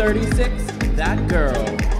36, That Girl.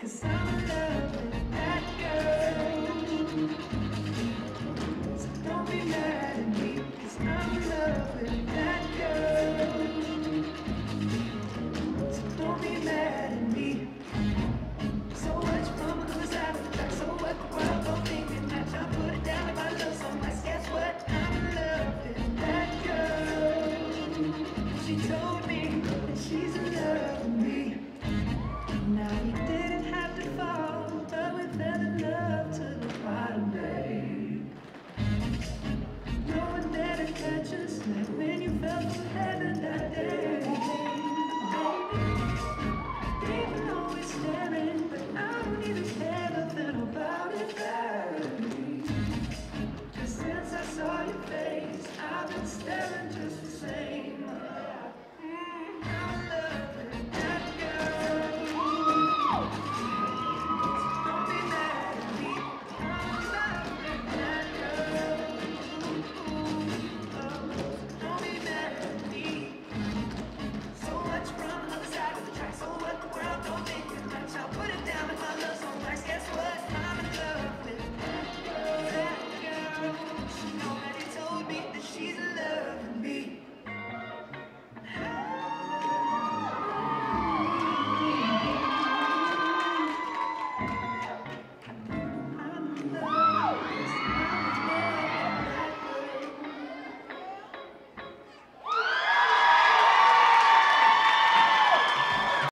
Cause I'm in love